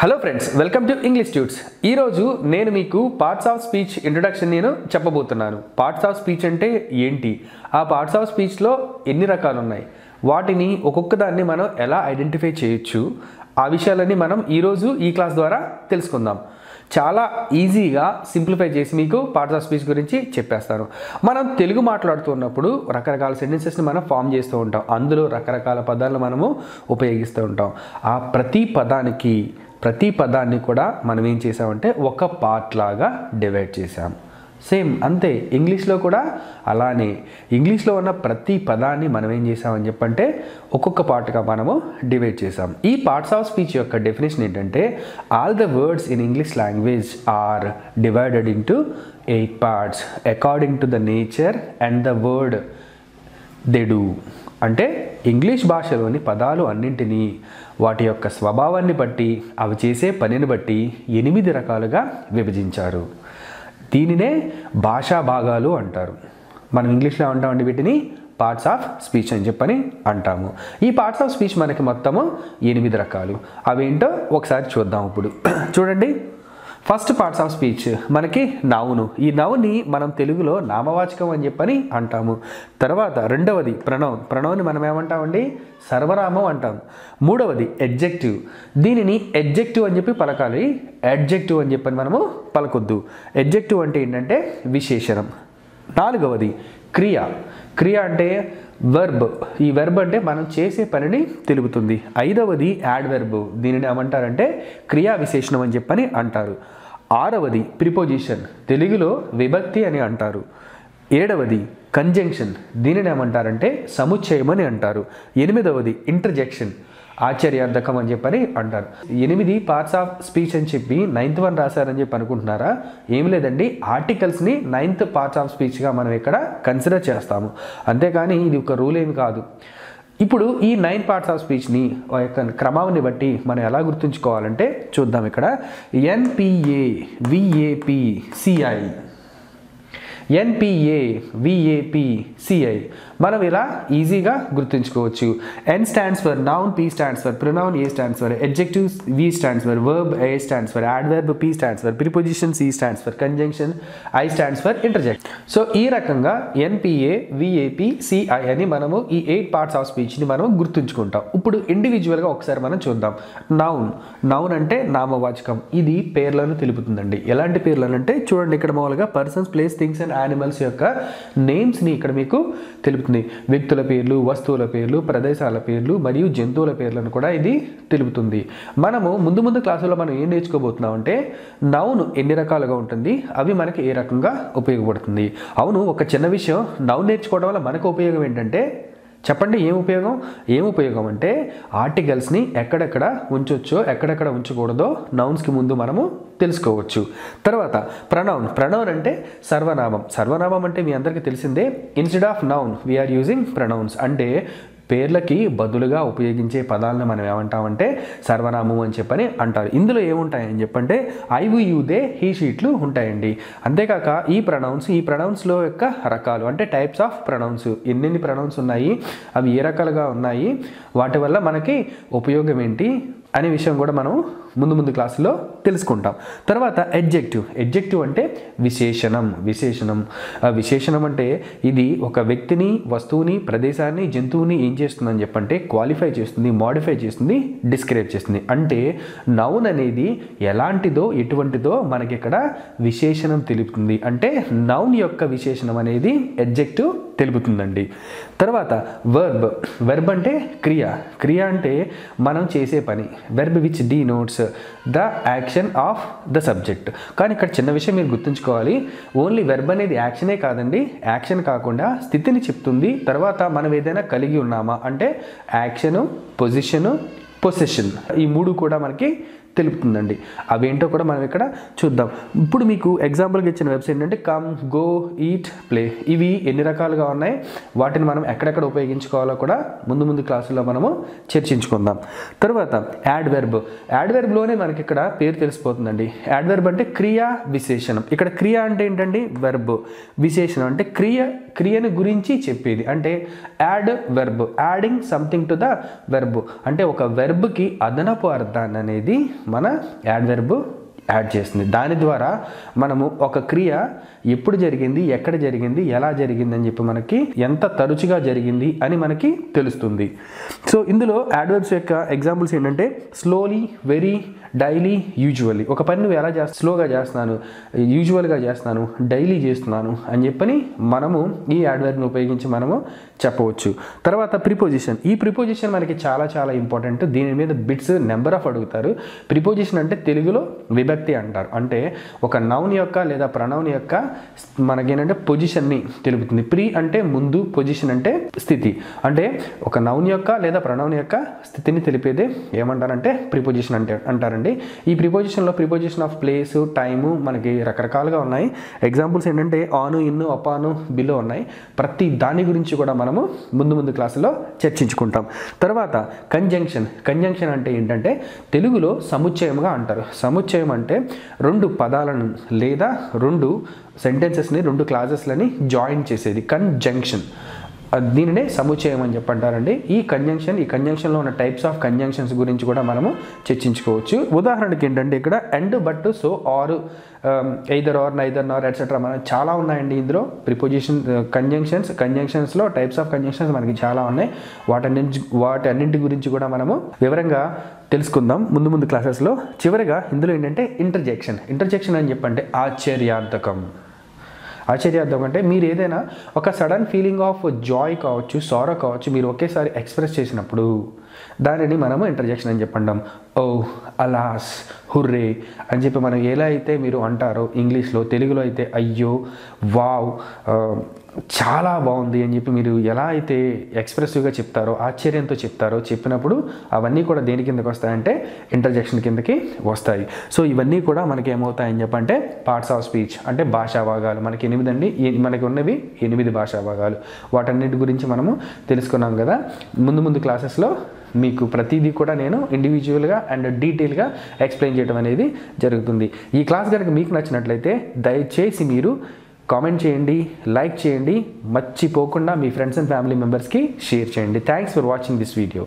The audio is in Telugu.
Hello friends welcome to English tutes ఈరోజు నేను మీకు పార్ట్స్ ఆఫ్ స్పీచ్ ఇంట్రొడక్షన్ నేను చెప్పబోతున్నాను. పార్ట్స్ ఆఫ్ స్పీచ్ అంటే ఏంటి? ఆ పార్ట్స్ ఆఫ్ స్పీచ్లో ఎన్ని రకాలు ఉన్నాయి వాటిని ఒక్కొక్క దాన్ని మనం ఎలా ఐడెంటిఫై చేయొచ్చు? ఆ విషయాలన్నీ మనం ఈరోజు ఈ క్లాస్ ద్వారా తెలుసుకుందాం. చాలా ఈజీగా సింప్లిఫై చేసి మీకు పార్ట్స్ ఆఫ్ స్పీచ్ గురించి చెప్పేస్తాను మనం తెలుగు మాట్లాడుతున్నప్పుడు రకరకాల సెంటెన్సెస్ని మనం ఫామ్ చేస్తూ ఉంటాం. అందులో రకరకాల పదాలను మనము ఉపయోగిస్తూ ఉంటాం. ఆ ప్రతి పదానికి ప్రతి పదాన్ని కూడా మనం ఏం చేసామంటే ఒక పార్ట్ లాగా డివైడ్ చేసాము సేమ్ అంతే. ఇంగ్లీష్లో కూడా అలానే. ఇంగ్లీష్లో ఉన్న ప్రతి పదాన్ని మనం ఏం చేసామని చెప్పంటే ఒక్కొక్క పార్ట్గా మనము డివైడ్ చేసాం ఈ పార్ట్స్ ఆఫ్ స్పీచ్ యొక్క డెఫినేషన్ ఏంటంటే all the words in English language are divided into eight parts according to the nature and the word they do అంటే ఇంగ్లీష్ భాషలోని పదాలు అన్నింటినీ వాటి యొక్క స్వభావాన్ని బట్టి అవి చేసే పనిని బట్టి ఎనిమిది రకాలుగా విభజించారు. దీనినే భాషా భాగాలు అంటారు. మనం ఇంగ్లీష్లో అంటామండి వీటిని? పార్ట్స్ ఆఫ్ స్పీచ్ అని చెప్పని అంటాము. ఈ పార్ట్స్ ఆఫ్ స్పీచ్ మనకి మొత్తము ఎనిమిది రకాలు. అవేంటో ఒకసారి చూద్దాం ఇప్పుడు. చూడండి. ఫస్ట్ పార్ట్స్ ఆఫ్ స్పీచ్ మనకి నౌను. ఈ నౌని మనం తెలుగులో నామవాచకం అని చెప్పని అంటాము. తర్వాత రెండవది ప్రణౌన్ ప్రణౌని మనం ఏమంటామండి? సర్వనామం అంటాం. మూడవది ఎడ్జెక్టివ్ దీనిని ఎడ్జెక్టివ్ అని చెప్పి పలకాలి. ఎడ్జెక్టివ్ అని చెప్పని మనము పలకొద్దు. ఎడ్జెక్టివ్ అంటే ఏంటంటే విశేషణం. నాలుగవది క్రియ. క్రియ అంటే వెర్బ్ ఈ వెర్బ్ అంటే మనం చేసే పనిని తెలుపుతుంది. ఐదవది యాడ్ వెర్బ్ దీనిని ఏమంటారంటే క్రియా విశేషణం అని చెప్పని అంటారు. ఆరవది ప్రిపోజిషన్ తెలుగులో విభక్తి అని అంటారు. ఏడవది కంజంక్షన్ దీనిని ఏమంటారంటే సముచ్చయం అని అంటారు. ఎనిమిదవది ఇంటర్జెక్షన్ ఆశ్చర్యార్థకం అని చెప్పని అంటారు. ఎనిమిది పార్ట్స్ ఆఫ్ స్పీచ్ అని చెప్పి నైన్త్ వన్ రాశారని చెప్పి అనుకుంటున్నారా? ఏం లేదండి ఆర్టికల్స్ని నైన్త్ పార్ట్స్ ఆఫ్ స్పీచ్గా మనం ఇక్కడ కన్సిడర్ చేస్తాము. అంతేకాని ఇది ఒక రూల్ ఏమి కాదు. ఇప్పుడు ఈ నైన్ పార్ట్స్ ఆఫ్ స్పీచ్ని ఆ యొక్క క్రమాన్ని బట్టి మనం ఎలా గుర్తుంచుకోవాలంటే చూద్దాం ఇక్కడ. NPA VAP CI NPA VAP CI మనం ఇలా ఈజీగా గుర్తుంచుకోవచ్చు. N stands for noun P stands for pronoun A stands for adjectives V stands for verb A stands for adverb P stands for preposition C stands for conjunction I stands for interject so ఈ రకంగా ఎన్పిఏ విఏపి సిఐ అని మనము ఈ ఎయిట్ పార్ట్స్ ఆఫ్ స్పీచ్ని మనం గుర్తుంచుకుంటాం. ఇప్పుడు ఇండివిజువల్గా ఒకసారి మనం చూద్దాం. నౌన్ నౌన్ అంటే నామవాచకం. ఇది పేర్లను తెలుపుతుందండి. ఎలాంటి పేర్లను అంటే చూడండి ఇక్కడ మామూలుగా persons place things and animals యొక్క నేమ్స్ని ఇక్కడ మీకు తెలుపుతుంది వ్యక్తుల పేర్లు వస్తువుల పేర్లు ప్రదేశాల పేర్లు మరియు జంతువుల పేర్లను కూడా ఇది తెలుపుతుంది. మనము ముందు ముందు క్లాసులో మనం ఏం నేర్చుకోబోతున్నాం అంటే నౌన్ ఎన్ని రకాలుగా ఉంటుంది అవి మనకి ఏ రకంగా ఉపయోగపడుతుంది. అవును ఒక చిన్న విషయం నౌన్ నేర్చుకోవడం వల్ల మనకు ఉపయోగం ఏంటంటే చెప్పండి ఏం ఉపయోగం? ఏం ఉపయోగం అంటే ఆర్టికల్స్ని ఎక్కడెక్కడ ఉంచొచ్చో ఎక్కడెక్కడ ఉంచకూడదో నౌన్స్కి ముందు మనము తెలుసుకోవచ్చు. తర్వాత ప్రనౌన్. ప్రనౌన్ అంటే సర్వనామం. సర్వనామం అంటే మీ అందరికీ తెలిసిందే. Instead of noun we are using pronouns అంటే పేర్లకి బదులుగా ఉపయోగించే పదాలను మనం ఏమంటామంటే సర్వనామం అని చెప్పని అంటారు. ఇందులో ఏముంటాయని చెప్పంటే ఐవు యూదే హీ షీట్లు ఉంటాయండి. అంతేకాక ఈ ప్రొనౌన్స్ ఈ ప్రొనౌన్స్లో యొక్క రకాలు అంటే టైప్స్ ఆఫ్ ప్రొనౌన్స్ ఎన్నెన్ని ప్రొనౌన్స్ ఉన్నాయి అవి ఏ రకాలుగా ఉన్నాయి వాటి వల్ల మనకి ఉపయోగం ఏంటి అనే విషయం కూడా మనం ముందు ముందు క్లాసులో తెలుసుకుంటాం. తర్వాత ఎడ్జెక్టివ్ ఎడ్జెక్టివ్ అంటే విశేషణం. విశేషణం. ఆ విశేషణం అంటే ఇది ఒక వ్యక్తిని వస్తువుని ప్రదేశాన్ని జంతువుని ఏం చేస్తుందని చెప్పంటే క్వాలిఫై చేస్తుంది మాడిఫై చేస్తుంది డిస్క్రైబ్ చేస్తుంది. అంటే నౌన్ అనేది ఎలాంటిదో ఎటువంటిదో మనకి ఇక్కడ విశేషణం తెలుపుతుంది. అంటే నౌన్ యొక్క విశేషణం అనేది ఎడ్జెక్టివ్ తెలుపుతుందండి. తర్వాత వర్బ్ వెర్బ్ అంటే క్రియ. క్రియ అంటే మనం చేసే పని. Verb which denotes the action of the subject కానీ ఇక్కడ చిన్న విషయం మీరు గుర్తుంచుకోవాలి. ఓన్లీ వెర్బ్ అనేది యాక్షనే కాదండి. యాక్షన్ కాకుండా స్థితిని చెప్తుంది. తర్వాత మనం ఏదైనా కలిగి ఉన్నామా? అంటే యాక్షను పొజిషను పొసెషన్ ఈ మూడు కూడా మనకి తెలుపుతుందండి. అవేంటో కూడా మనం ఇక్కడ చూద్దాం. ఇప్పుడు మీకు ఎగ్జాంపుల్గా ఇచ్చిన వెబ్సైట్ ఏంటంటే కమ్ గో ఈట్ ప్లే ఇవి ఎన్ని రకాలుగా ఉన్నాయి? వాటిని మనం ఎక్కడెక్కడ ఉపయోగించుకోవాలో కూడా ముందు ముందు క్లాసుల్లో మనము చర్చించుకుందాం. తర్వాత యాడ్ వెర్బ్ యాడ్ వెర్బ్లోనే మనకి ఇక్కడ పేరు తెలిసిపోతుందండి. యాడ్ వెర్బ్ అంటే క్రియా విశేషణం ఇక్కడ క్రియ అంటే ఏంటండి? వెర్బ్ విశేషణం అంటే క్రియ క్రియను గురించి చెప్పేది. అంటే adverb adding something to the verb అంటే ఒక వెర్బ్కి అదనపు అర్థాన్ని అనేది మన యాడ్ వెర్బ్ యాడ్ చేస్తుంది. దాని ద్వారా మనము ఒక క్రియ ఎప్పుడు జరిగింది ఎక్కడ జరిగింది ఎలా జరిగింది అని చెప్పి మనకి ఎంత తరచుగా జరిగింది అని మనకి తెలుస్తుంది. సో ఇందులో యాడ్వర్బ్స్ యొక్క ఎగ్జాంపుల్స్ ఏంటంటే స్లోలీ వెరీ డైలీ యూజువల్లీ. ఒక పని నువ్వు ఎలా చేస్తా స్లోగా చేస్తున్నాను యూజువల్గా చేస్తున్నాను డైలీ చేస్తున్నాను అని చెప్పని మనము ఈ యాడ్వర్బ్ని ఉపయోగించి మనము చెప్పవచ్చు. తర్వాత ప్రిపోజిషన్. ఈ ప్రిపోజిషన్ మనకి చాలా చాలా ఇంపార్టెంట్. దీని మీద బిట్స్ నెంబర్ ఆఫ్ అడుగుతారు. ప్రిపోజిషన్ అంటే తెలుగులో విభక్తి అంటారు. అంటే ఒక నౌన్ యొక్క లేదా ప్రణౌన్ యొక్క మనకేంటంటే పొజిషన్ని తెలుపుతుంది. ప్రీ అంటే ముందు పొజిషన్ అంటే స్థితి. అంటే ఒక నౌన్ యొక్క లేదా ప్రణౌన్ యొక్క స్థితిని తెలిపేదే ఏమంటారంటే ప్రిపోజిషన్ అంటే అంటారు అండి ఈ ప్రిపోజిషన్లో ప్రిపోజిషన్ ఆఫ్ ప్లేస్ టైము మనకి రకరకాలుగా ఉన్నాయి. ఎగ్జాంపుల్స్ ఏంటంటే ఆను ఇన్ను అపాను బిలో ఉన్నాయి. ప్రతి దాని గురించి కూడా మనము ముందు ముందు క్లాసులో చర్చించుకుంటాం. తర్వాత కంజంక్షన్ కంజంక్షన్ అంటే ఏంటంటే తెలుగులో సముచ్చయముగా అంటారు. సముచ్చయం అంటే రెండు పదాలను లేదా రెండు సెంటెన్సెస్ని రెండు క్లాసెస్లని జాయిన్ చేసేది. కన్జంక్షన్ దీనినే సముచయం అని చెప్పంటారండి. ఈ కంజంక్షన్ ఈ కంజంక్షన్లో ఉన్న టైప్స్ ఆఫ్ కంజంక్షన్స్ గురించి కూడా మనము చర్చించుకోవచ్చు. ఉదాహరణకి ఏంటంటే ఇక్కడ and but so or either or neither nor etcetera మనం చాలా ఉన్నాయండి ఇందులో. ప్రిపోజిషన్ కంజంక్షన్స్ కంజంక్షన్స్లో టైప్స్ ఆఫ్ కంజంక్షన్స్ మనకి చాలా ఉన్నాయి. వాటన్నింటి వాటన్నింటి గురించి కూడా మనము వివరంగా తెలుసుకుందాం ముందు ముందు క్లాసెస్లో చివరిగా ఇందులో ఏంటంటే ఇంటర్జెక్షన్ ఇంటర్జెక్షన్ అని చెప్పంటే ఆశ్చర్యార్థకం. ఆశ్చర్యార్థం అంటే మీరు ఏదైనా ఒక సడన్ ఫీలింగ్ ఆఫ్ జాయ్ కావచ్చు సారో కావచ్చు మీరు ఒకేసారి ఎక్స్ప్రెస్ చేసినప్పుడు దానిని మనము ఇంటర్జెక్షన్ అని చెప్పండాం. ఓ అలాస్ హుర్రే అని చెప్పి మనం ఎలా అయితే మీరు అంటారో ఇంగ్లీష్లో తెలుగులో అయితే అయ్యో వావ్ చాలా బాగుంది అని చెప్పి మీరు ఎలా అయితే ఎక్స్ప్రెసివ్గా చెప్తారో ఆశ్చర్యంతో చెప్తారో చెప్పినప్పుడు అవన్నీ కూడా దేని కిందకి వస్తాయంటే ఇంటర్జెక్షన్ కిందకి వస్తాయి. సో ఇవన్నీ కూడా మనకి ఏమవుతాయని చెప్పంటే పార్ట్స్ ఆఫ్ స్పీచ్ అంటే భాషా భాగాలు. మనకి ఎనిమిది అండి మనకి ఉన్నవి ఎనిమిది భాషా భాగాలు. వాటన్నిటి గురించి మనము తెలుసుకున్నాం కదా. ముందు ముందు క్లాసెస్లో మీకు ప్రతిదీ కూడా నేను ఇండివిజువల్గా అండ్ డీటెయిల్గా ఎక్స్ప్లెయిన్ చేయడం అనేది జరుగుతుంది. ఈ క్లాస్ కనుక మీకు నచ్చినట్లయితే దయచేసి మీరు కామెంట్ చేయండి లైక్ చేయండి మర్చిపోకుండా మీ ఫ్రెండ్స్ అండ్ ఫ్యామిలీ మెంబర్స్కి షేర్ చేయండి. Thanks for watching this video